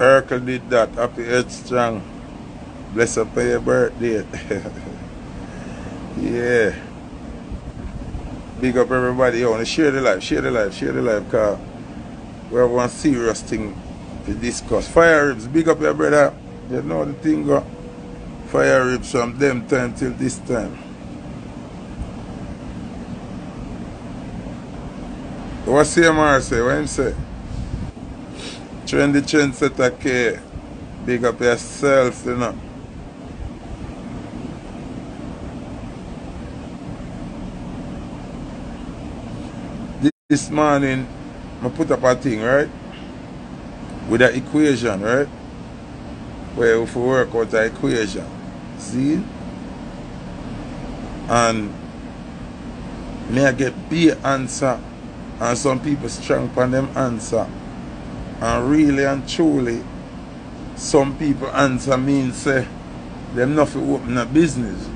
Urkel did that. Happy Earth Strong. Bless up for your birthday. yeah. Big up everybody. Yo, wanna share the life, share the life, share the life, cause we have one serious thing to discuss. Fire ribs, big up your brother. You know the thing go. Fire ribs from them time till this time. What CMR say? What him say? Trendy trendsetter K. Big up yourself, you know. This morning, I put up a thing, right? With an equation, right? Where if we work out the equation. See? And may I get B answer and some people strong on them answer. And really and truly, some people answer me and say them nothing open a business.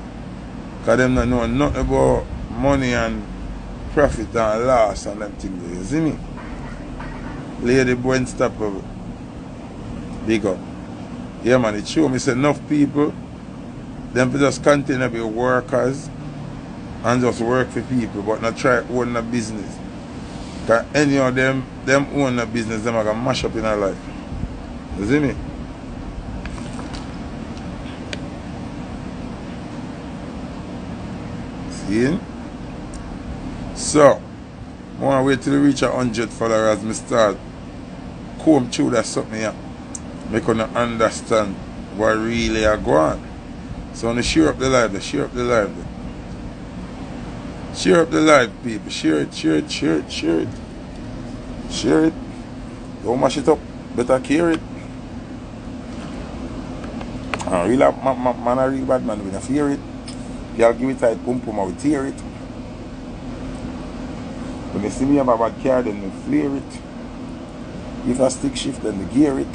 Cause them not know nothing about money and profit and loss and them things. You see me? Lady Gwen Stopper. Big up. Yeah man, it show me say enough people them just continue to be workers and just work for people but not try own a business. Cause any of them them own a business them are gonna mash up in their life. You see me? See? So, I want to wait till we reach a hundred followers me start comb through that something here. Make you understand what really are going So I share up the live, share up the live. Share up the live, people. Share it, share it, share it, share it. Share it. Don't mash it up. Better care it. And real man, man, man a real bad man, we not fear it. Y'all give it tight pum pum, I will tear it. When they see me have a bad car, then they flare it. If I stick shift, then they gear it.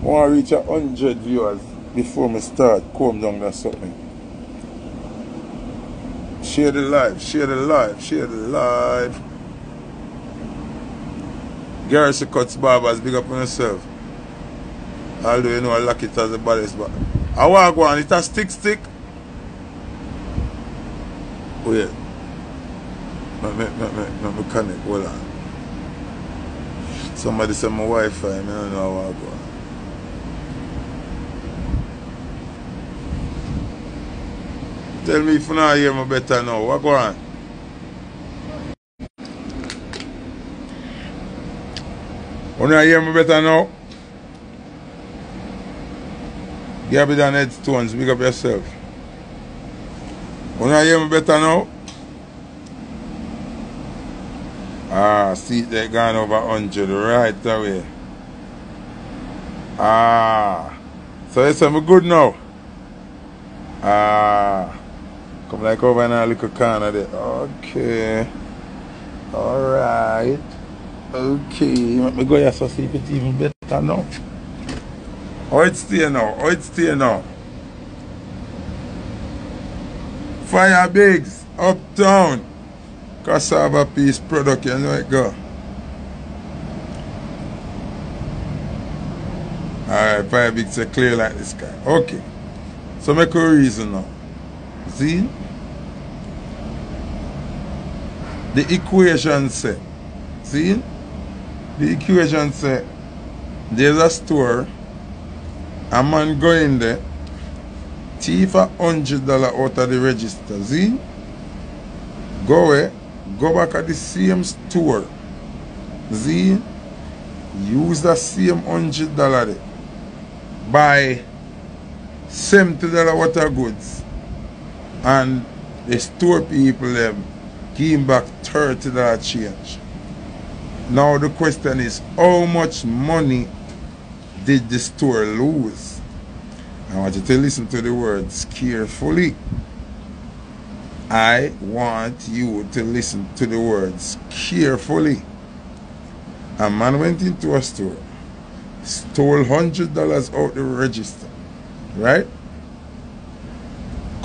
I want to reach a hundred viewers before me start comb down that something. Share the live, share the live, share the live. Garrison Cuts Barbers, big up on yourself. Although you know I like it as the baddest, but I want to go on, it a stick stick. Oh yeah. No, no, no, no, no mechanic, hold on. Somebody said my Wi-Fi, I don't know how I go Tell me if you not hear me better now. What go on? You not hear me better now? Gabby and Headstones, big up yourself. You not hear me better now? Ah, see, they gone over 100 right away. Ah, so it's I'm good now. Ah. Come like over in a little corner there. Okay. Alright. Okay. Let me go here so see if it's even better oh, now. Oh, How it stay now? How it stay now? Fire Uptown. Cassava Piece product, you know it go. Alright, Fire Bigs are clear like this guy. Okay. So make a reason now. See? The equation say, see? The equation say, there's a store, a man go in there, thief a hundred dollar out of the register, see? Go away, go back at the same store, see? Use the same hundred dollar there, buy seventy dollar worth of goods, and the store people them give him back thirty dollar change. Now the question is how much money did the store lose? I want you to listen to the words carefully. I want you to listen to the words carefully. A man went into a store, stole hundred dollars out the register, right?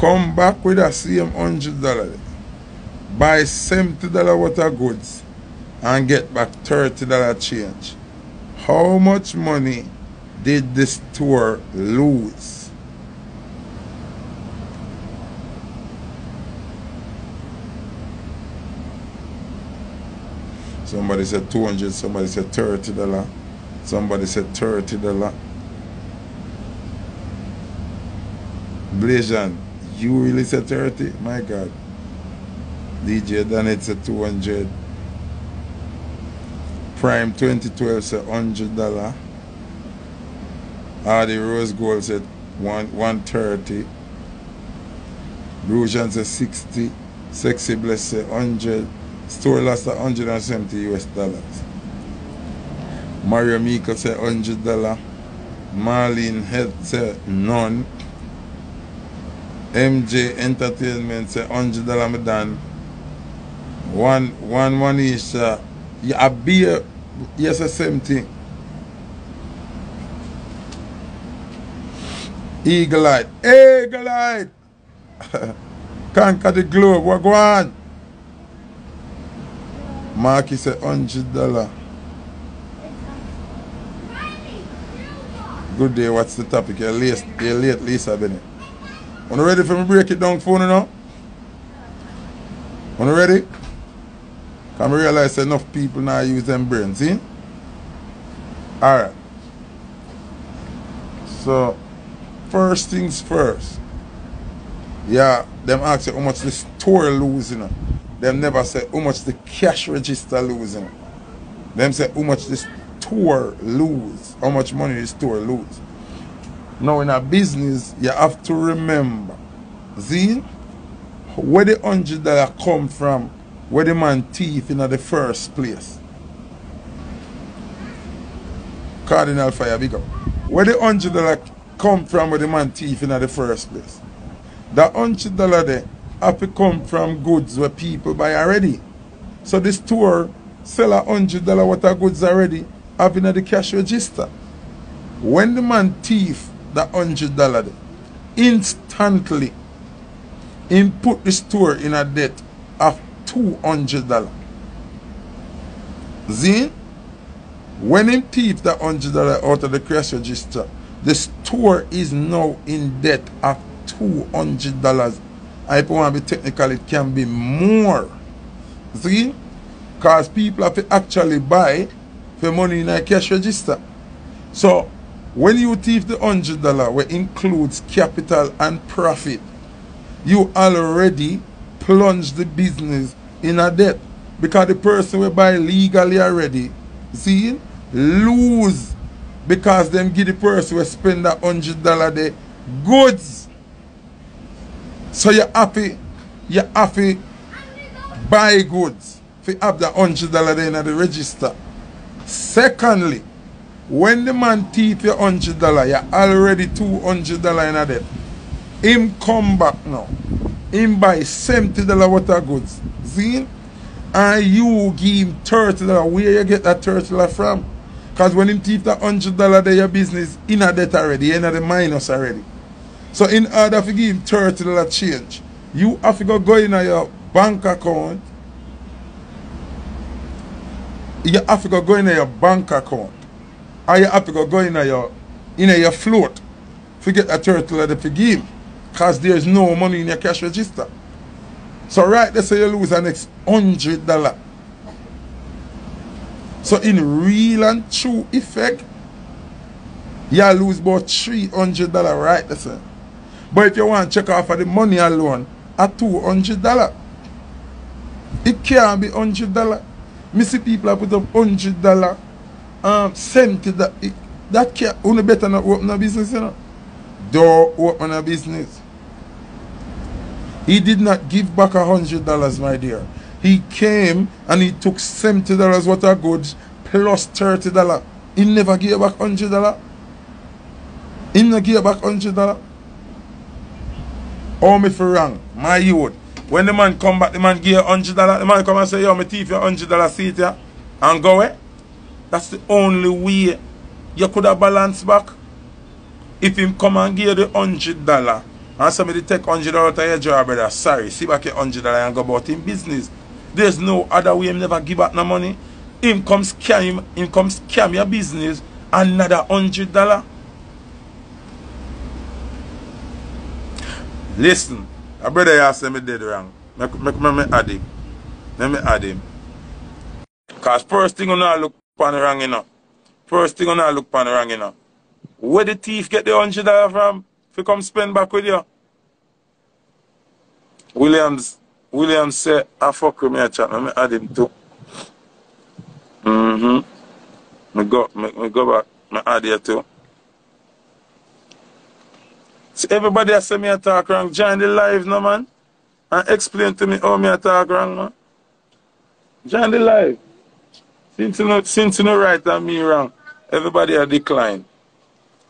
come back with a same hundred dollar buy seventy dollar worth of goods and get back $30 change. How much money did the store lose? Somebody said 200, somebody said $30. Somebody said $30. Blasian, you really said 30? My God. DJ Danet said 200. Prime 2012 said $100. Hardy Rose Gold said one, 130. Brujan said 60. Sexy Bless said 100. Store lost 170 US dollars. Mario Miko said $100. Marlene Head said none. MJ Entertainment me done. One one one is uh, yeah, a beer yes the same thing. Eagle Eye. Eagle Eye. Conquer the globe. What go on? Marky said hundred dollar. Good day, what's the topic? You're late, you're late Lisa Bennett. Wanna ready for me break it down phone you now? Wanna ready? I realize enough people now use them brains, see? Alright. So, first things first. Yeah, them ask you how much the store losing. Them never say how much the cash register losing. Them say how much the store lose. How much money the store lose. Now in a business, you have to remember, see, where the hundred dollar come from, where the man thief in the first place. Cardinal Fire, big up. Where the hundred dollar come from, where the man thief in the first place. The hundred dollar there have to come from goods where people buy already. So the store sell a hundred dollar worth of goods already, having at the cash register. When the man thief that hundred dollar instantly him put the store in a debt of two hundred dollar. See? When him thief hundred dollar out of the cash register, the store is now in debt of two hundred dollars. I want to be technical, it can be more. See? Because people have to actually buy for money in a cash register. So when you thief the hundred dollar, which includes capital and profit, you already plunge the business in a debt. Because the person will buy legally already, see, lose because them give the person will spend that hundred dollar the goods. So you happy, you happy buy goods for have that hundred dollar in the register. Secondly, when the man thief you hundred dollar, you already two hundred dollar in a debt. Him come back now. Him buy seventy dollar worth of goods. See? And you give him thirty dollar. Where you get that thirty dollar from? Cause when him thief that hundred dollar there your business in a debt already, in a the minus already. So in order to give him thirty dollar change, you have to go, go in your bank account. You have to go, go in your bank account or you have to go, go in your, in your float. Forget a turtle at the give. Because there's no money in your cash register. So right there, say you lose an next hundred dollar. So in real and true effect, you lose about three hundred dollar right there. Sir. But if you want to check off for the money alone, at two hundred dollar. It can't be hundred dollar. See people have put up hundred dollar um, sent that that can only better not open a business, you know. Don't open a business. He did not give back a hundred dollars, my dear. He came and he took seventy dollars worth of goods plus thirty dollars. He never gave back hundred dollars. He never gave back hundred dollars. Oh me for wrong, my youth. When the man come back, the man give hundred dollars. The man come and say, yo, me thief your hundred dollars seat here and go away. That's the only way you could have balanced back. If him come and give you the hundred dollar and somebody take hundred dollar out of your job, brother, sorry, see back your hundred dollar and go about in business. There's no other way him never give back no money. him come scam him, him come scam your business another hundred dollar. Listen, a brother here say me dead wrong. Make, make, make me add him. Let me add him. Cause first thing you know look pan wrong know. First thing you know look pan wrong know. Where the thief get the hundred dollar from? If you come spend back with you. Williams Williams say I fuck with me a chat. Let me add him too. Mm-hmm. Me go me, me go back. Me add here too. See, everybody has say me a talk wrong. Join the live no man. And explain to me how me a talk wrong man. Join the live. Since you know since you know right and me wrong. Everybody a decline.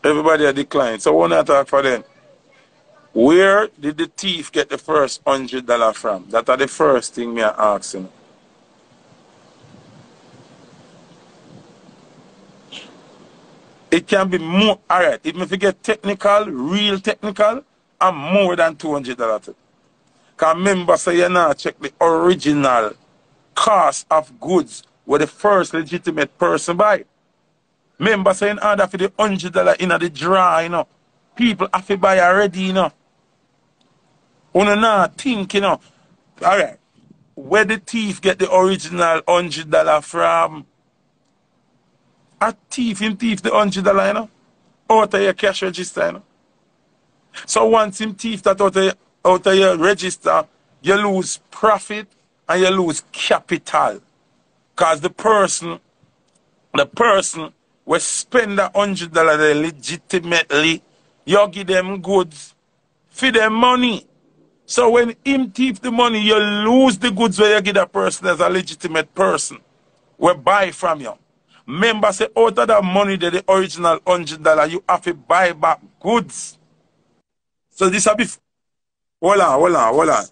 Everybody a decline. So one talk for them. Where did the thief get the first hundred dollar from? That are the first thing me are asking. It can be more, alright, if me forget technical, real technical, I'm more than $200. Because remember, say you not check the original cost of goods where the first legitimate person buy. Remember, say in order ah, for the $100 in the draw, you know, people have to buy already, you know. Wanna not think, you know. Alright. Where the thief get the original hundred dollar from? A thief him thief the hundred dollar, you know. Out of your cash register, you know. So once him thief that out of, out of your register, you lose profit and you lose capital. Cause the person, the person will spend the hundred dollar legitimately, you give them goods, feed them money. So when him thief the money, you lose the goods where you give that person as a legitimate person. We buy from you. Member say out of that money, that the original hundred dollar, you have to buy back goods. So this a be hold on, hold on, hold on.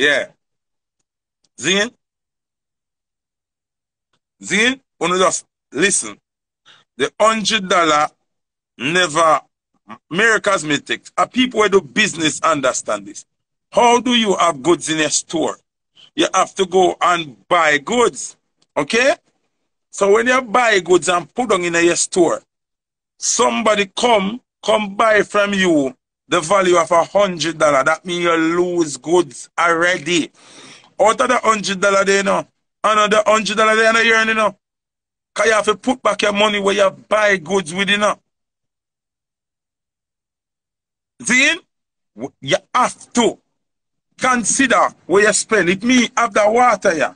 Yeah. Zin? Zin? Wanna just listen. The hundred dollar never miracles mistakes. A uh, people who do business understand this. How do you have goods in a store? You have to go and buy goods. Okay? So when you buy goods and put them in a store, somebody come, come buy from you the value of a hundred dollar. That means you lose goods already. Out of the hundred dollar there, you know, another hundred dollar there, you know, you know. Cause you have to put back your money where you buy goods with, you know. See? You have to consider where you spend. If me have the water here,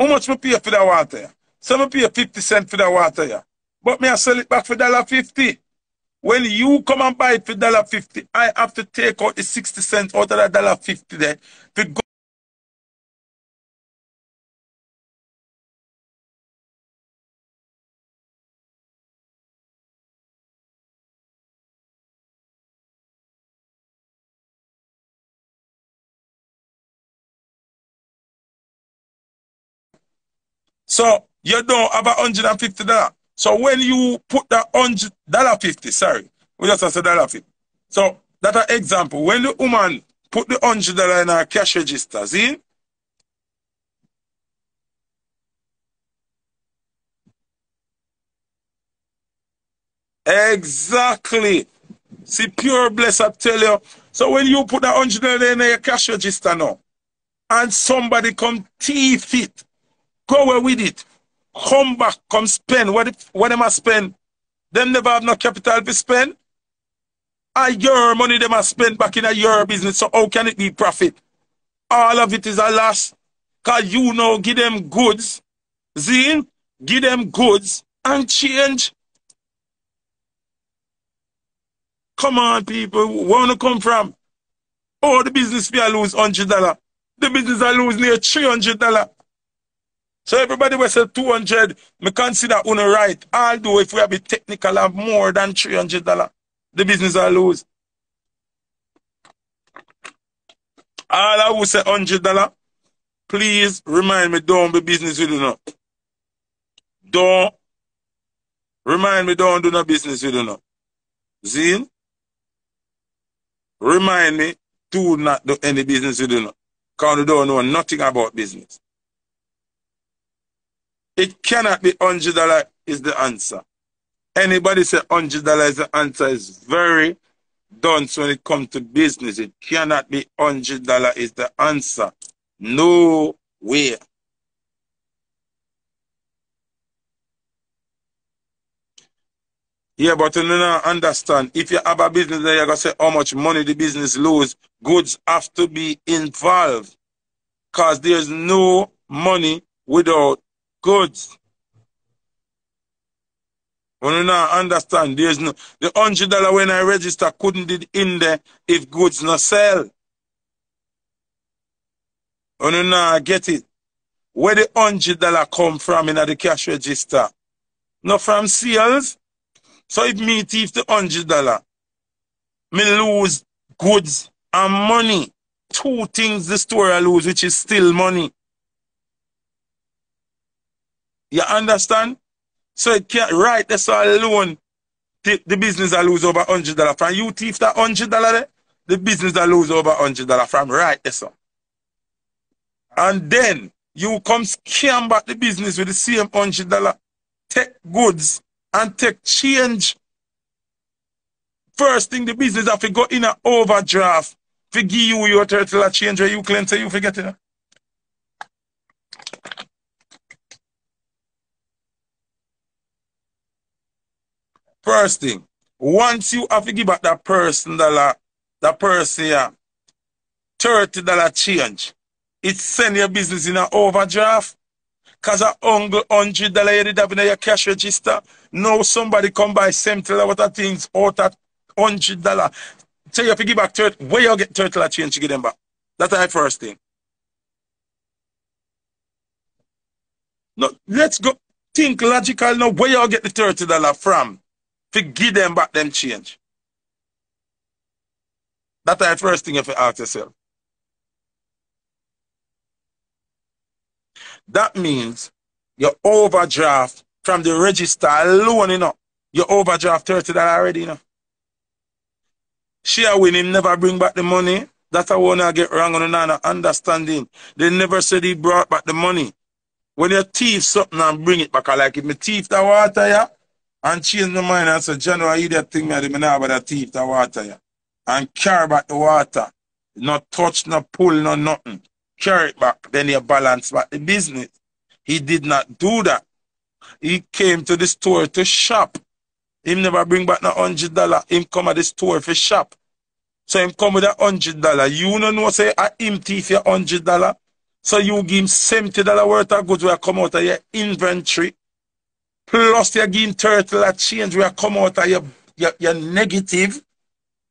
how much me pay for the water here? So me pay 50 cents for the water here. But me I sell it back for $1.50. When you come and buy it for $1.50, I have to take out the 60 cents out of that $1.50 there to go So you don't have a hundred and fifty dollar. So when you put that hundred dollar fifty, sorry, we just say dollar fifty. So that an example. When the woman put the hundred dollar in her cash register, see? Exactly. See, pure bless, I tell you. So when you put that hundred dollar in your cash register now, and somebody come thief it, go away with it, come back, come spend. What if what them a spend? Them never have no capital to spend. A your money them a spend back in a your business. So how can it be profit? All of it is a loss. Cause you know give them goods. Zine, give them goods and change. Come on, people. Where wanna come from? Oh, the business fee I lose $100. The business I lose near $300. So everybody will say 200, me consider on right. Although if we have a technical have more than $300, the business I lose. All I will say $100, please remind me don't be business with you. Don't remind me don't do no business with you now. Zine? Remind me do not do any business with you now. Because you don't know nothing about business. It cannot be $100 is the answer. Anybody say $100 is the answer is very dunce when it comes to business. It cannot be $100 is the answer. No way. Yeah, but you don't understand. If you have a business there, you're going to say how much money the business lose. Goods have to be involved. Because there's no money without goods. When you understand, there's no the hundred dollar when I register couldn't did in there if goods not sell. When you not get it. Where the hundred dollar come from in the cash register? Not from sales. So if me thief the hundred dollar, me lose goods and money. Two things the store I lose, which is still money. You understand? So it can't right that's all alone. The, the business I lose over hundred dollar from you thief that hundred dollar there, the business I lose over hundred dollar from right there, so. And then you come scam back the business with the same hundred dollar, take goods and take change. First thing the business have to go in an overdraft to give you your turtle change where you claim to you forget it. First thing, once you have to give back that person dollar, that person yeah, thirty dollar change, it send your business in an overdraft. Cause a hundred dollar you did have in your cash register. Now somebody come by seventy dollar worth of things out at hundred dollar. So you have to give back thirty. Where you get thirty dollar change to give them back? That's the first thing. No, let's go think logical now. Where you get the thirty dollar from? To give them back them change. That's the first thing you have to ask yourself. That means your overdraft from the register alone, you know, your overdraft $30 already, you know. Share with him never bring back the money. That's how one I get wrong on the understanding. They never said he brought back the money. When you thief something and bring it back, I like if me thief the water, yeah, and change my mind and say, John, I that thing, me, I now about that thief the water, yeah. And carry back the water. Not touch, not pull, no nothing. Carry it back. Then you balance back the business. He did not do that. He came to the store to shop. Him never bring back no hundred dollar. Him come at the store for shop. So him come with a hundred dollar. You don't know say I him thief your hundred dollar. So you give him seventy dollar worth of goods will come out of your inventory. Plus you're getting turtle that change will come out of your, your, your negative.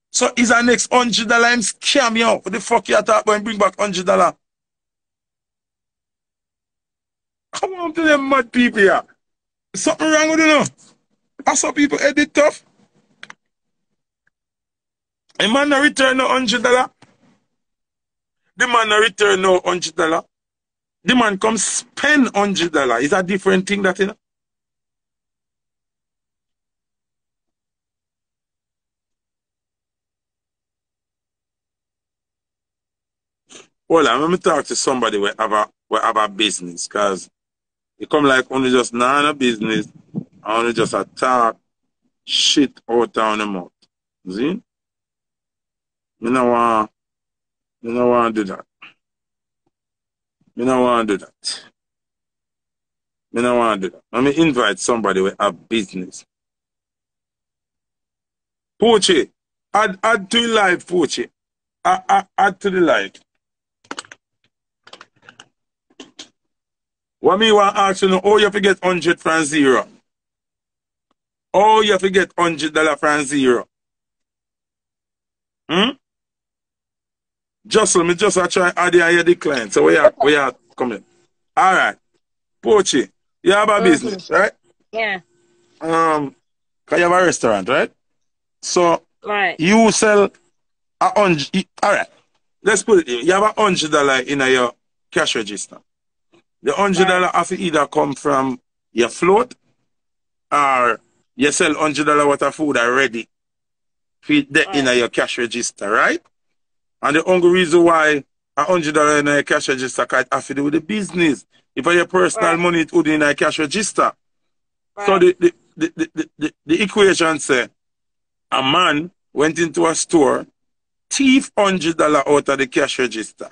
So is our next hundred dollar him scam you What the fuck you talk about bring back hundred dollar? Come on to them mad people here. Something wrong with you know. I saw people edit tough. A man not return no hundred dollar. The man not return no hundred dollar. The man come spend hundred dollar. Is a different thing that you know? Well, I'm gonna talk to somebody where have a where have a business, cause you come like only just none a business, only just a talk shit out on the mouth. See? You know want you know want to do that. You know want to do that. You know want to do that. Let me invite somebody with a business. Poachy, add add to the live, Poachy. Add, add, add to the live. What me want to ask you now, oh you have to get 100 from zero. Oh you have to get $100 from zero. Hmm? Just let me just uh, try add here the client. So we are we are coming. All right. Pochi, you have a Mhm. business, right? Yeah. Um, cause you have a restaurant, right? So Right. you sell a hundred. All right. Let's put it. You have a hundred dollar in your cash register. The hundred dollar have to either come from your float, or you sell hundred dollar worth of food already. Feed that in Right. your cash register, right? And the only reason why a hundred dollar in your cash register it have to do with the business. If your personal Right. money, it would in your cash register. So Right. the the, the, the, the, the, the equation say a man went into a store, thief hundred dollar out of the cash register,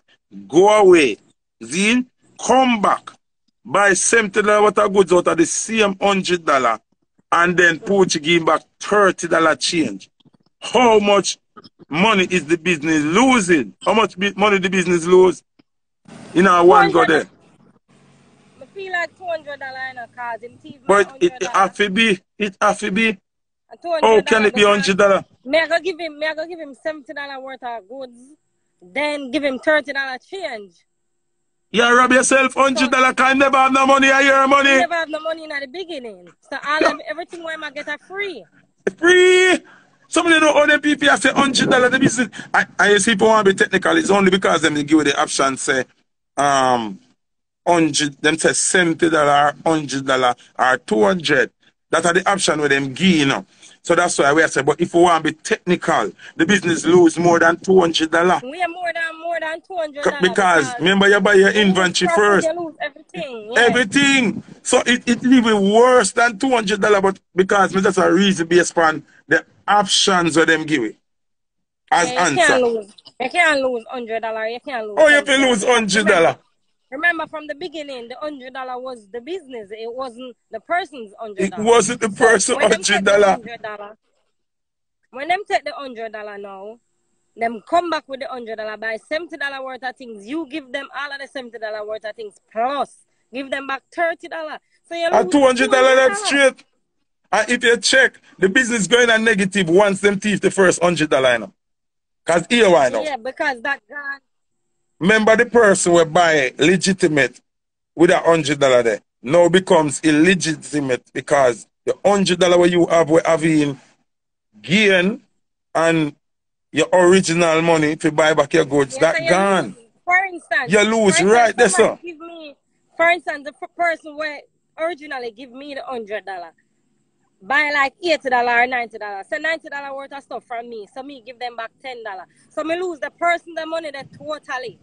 go away, then come back, buy seventy dollar worth of goods out of the same hundred dollar, and then put give back thirty dollar change. How much money is the business losing? How much money the business lose? In our one go there. I feel like two hundred dollar in a cause him thief my But it, it have to be, it have to be. How can it be hundred dollar? Me I go give him me I go give him seventy dollar worth of goods, then give him thirty dollar change. You rob yourself hundred dollar can never have no money, I He money. never have no money in the beginning. So all of everything where I get a free. Free. Some of them don't own them people have say hundred dollar the business. I, I see people want to be technical. It's only because them give you the option say um hundred them say seventy dollar, hundred dollar or two hundred. That are the option where them give you know. So that's why we say, but if we want to be technical, the business lose more than two hundred dollar. We are more than more than two hundred dollars. Because remember you buy your inventory first. You lose everything. Yeah. Everything. So it, it even worse than two hundred dollar, but because me just a reason based on the options where them give it as Yeah, you can't lose. You can't lose hundred dollar. You can't lose. Oh, you can $100. lose hundred dollar. Remember from the beginning, the hundred dollar was the business. It wasn't the person's hundred It wasn't the person them hundred dollar. $100, when them take the hundred dollar now, them come back with the hundred dollar buy seventy dollar worth of things. You give them all of the seventy dollar worth of things plus give them back thirty dollar. So you At lose two hundred dollar that's $200. straight. And if you check, the business going on negative once them thief the first hundred dollar, you know. Cause here why now. Yeah, because that gone. Remember the person will buy legitimate with a hundred dollar there now becomes illegitimate because the hundred dollar where you have will have in gain and your original money to buy back your goods Yeah, so that gone. lose. For instance, You lose, for right there, sir. Give me, for instance, the person where originally give me the hundred dollar, buy like eighty dollar or ninety dollar, say ninety dollar worth of stuff from me, so me give them back ten dollar. So me lose the person the money that totally.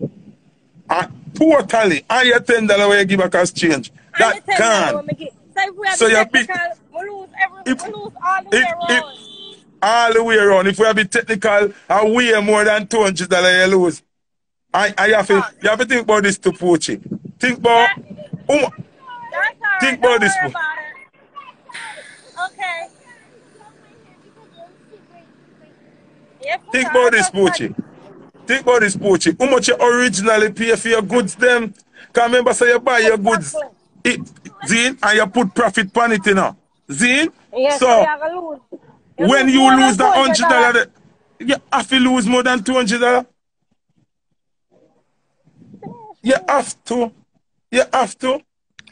And totally and your ten dollar where you give back as change. And That the ten dollar gone. me give. So if we have So so you're big- technical, we lose every, If- we lose all the if- way if- around. All the way around. If we have be technical, I way more than two hundred dollar you lose. I, I have to you have to think about this to Pochi. Think about um, That's all right. Think about this about it. Okay. Yeah, think about this Pochi. Think about this Pochi. How much you originally pay for your goods them? Can remember say you buy your goods. It Zine and you put profit on it, you know. Zine? Yes, so you have to lose. You when you lose the hundred dollar, $200. that- you have to lose more than two hundred dollar. You have to. You have to. You have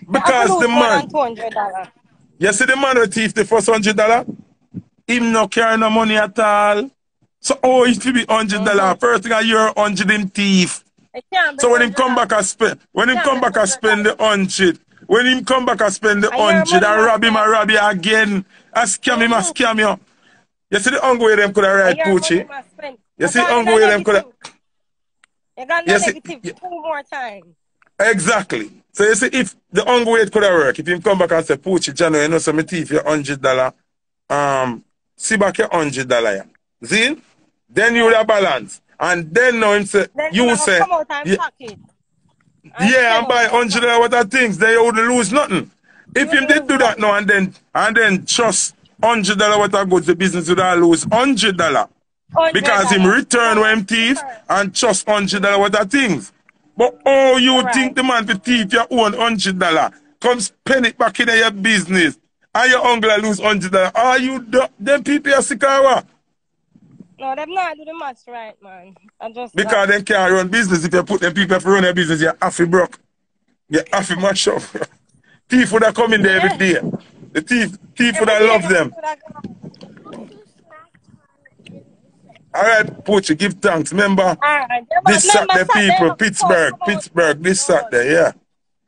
to Because the man, $200. you see the man who thief the first hundred dollar, him no carry no money at all. So oh, it will be hundred dollar. Mhm. First thing I hear hundred him thief. It can't be So when him come back and spend, when him come back and spend the hundred, when him come back and spend the hundred, I rob him, I rob you again. I scam him, I Mhm. scam you. You see the hunger way them could have right, Poochie? You see the way them could have. You got see- two more times. Exactly. So you see, if the hunger way could have worked, if him come back and say, Poochie, Jano, you know, so me thief your hundred dollar, um, see back your hundred dollar. See? Then you would have balance. And then now him say, Then you say, out and yeah, pack it. And Yeah, and buy hundred worth of things, then you wouldn't lose nothing. If You him did do that nothing. now and then and then just hundred dollar worth of goods, the business would have lose hundred dollar. Because him return when him thief and just hundred dollar worth of things. But oh you Right. think the man to thief your own hundred dollar, come spend it back in your business, and your uncle lose hundred dollar. Are you them people are sick what? No, them not do the match right, man. I just Because them can't run business. If you put them people to run their business, you're half broke. You're half mash up. thief would have come in there every day. The thief, thief would have loved them. All right, Poochie, give thanks. Remember, Alright, this Saturday, people, Pittsburgh, Pittsburgh, this. Saturday, yeah.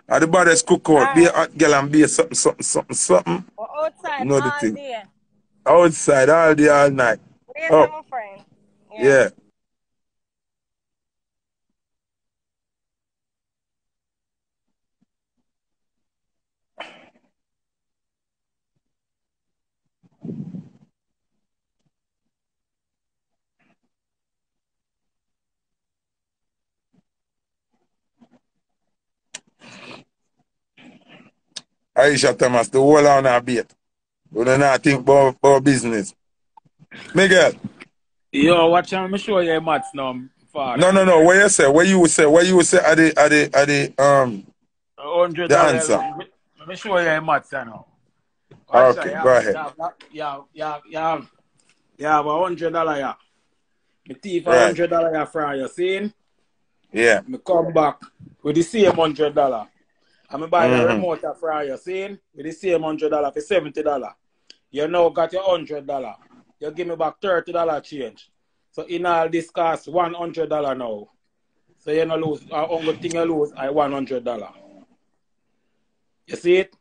At the baddest cookout, be a hot girl and be a something, something, something, something. Outside Know the all thing. day. Outside all day, all night. Yes, Oh. my friend. Yeah. Aisha Thomas, the whole on our bait. We don't know think about, about business. Miguel, Yo, watch out, me show you a match now, father. no, no, no. What you say? What you would say? What you would say? Are the, are the, are the, um, hundred The dollars. answer. Me show you a match now. Okay, go ahead. Yeah, yeah, yeah. Yeah, have hundred dollar, yeah. Me thief a hundred dollar, yeah, from you, see? yeah, Me come back with the same hundred dollar. And me buy the Mhm. remote from you, see? With the same hundred dollar for seventy dollar. You now got your hundred dollar. You give me back thirty dollar change. So in all this cost one hundred dollar now. So you no lose. Uh, only thing you lose I one hundred dollar. You see it?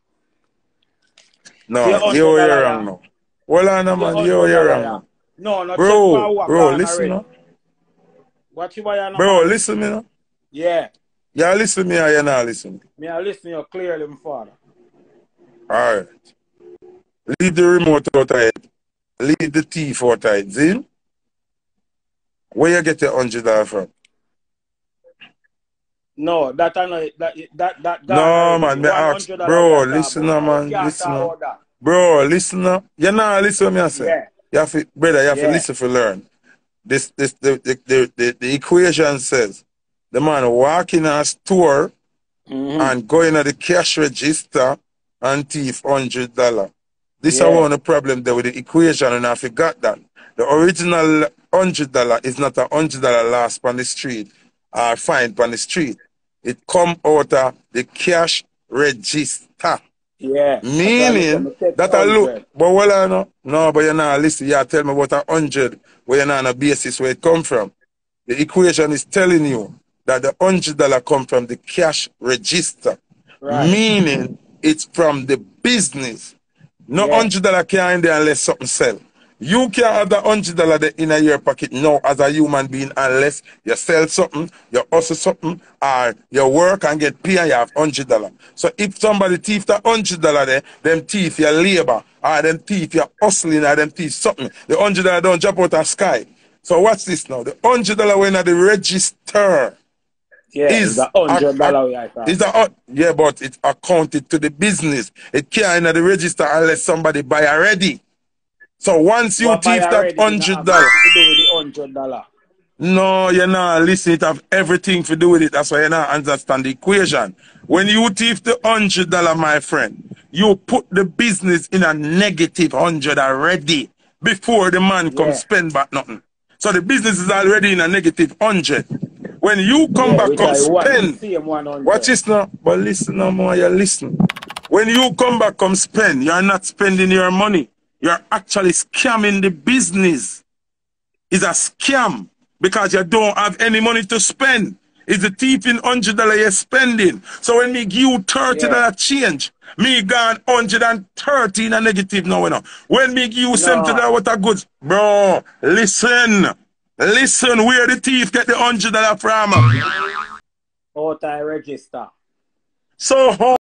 no, you you're wrong now. Hold on, man, you you're wrong now. No, no, Bro, bro, listen, already. no. What you buy? Bro, listen, me, no. Yeah. Yeah, listen me or you not listen. Me I listen you clearly, my father. All right. Leave the remote outside. Leave the thief outside. See? Where you get your hundred dollar from? No, that I know that that that No, man, me ask, $100 bro, listen now, man, listen talk now. about that. Bro, listen now. You not listen to me, I say. Yeah. You have to, brother, you have to Yeah. listen for learn. This, this, the, the, the, the, the equation says the man walking a store Mhm. and going in at the cash register and thief hundred dollar. This Yeah. is one of the problem there with the equation, and I forgot that the original hundred dollar is not a hundred dollar lost on the street uh, or find on the street. It come out of the cash register. Yeah. Meaning that I look, but well, I know, no, but you're not listening. You tell me what a hundred where you're not on a basis where it come from. The equation is telling you that the hundred dollar come from the cash register, Right. meaning it's from the business. No Yeah. hundred dollar can in there unless something sell. You can't have the hundred dollar in your pocket now as a human being unless you sell something, you hustle something, or you work and get paid and you have hundred dollar. So if somebody thief the hundred dollar there, them thief your labor, or them thief your hustling, or them thief something. The hundred dollar don't jump out of sky. So watch this now. The hundred dollar when at the register Yeah, is the hundred dollar is a oh, yeah, but it's accounted to the business. It can't in the register unless somebody buy already. So once you thief that already did not hundred dollar, nothing to do with the hundred dollar. no, you're not listen. It have everything to do with it. That's why you not understand the equation. When you thief the hundred dollar, my friend, you put the business in a negative hundred already before the man come Yeah. spend back nothing. So the business is already in a negative hundred. When you come Yeah, back, come spend. Same one hundred. Watch this now. But listen no more, you listen. When you come back, come spend, you're not spending your money. You're actually scamming the business. It's a scam because you don't have any money to spend. It's the thieving hundred dollar you're spending. So when me give you thirty dollar change, me gone hundred and thirty in a negative now. You know. When me give you seventy dollar what a goods, bro. Listen, listen. Where the thief get the hundred dollar from? Out I register. So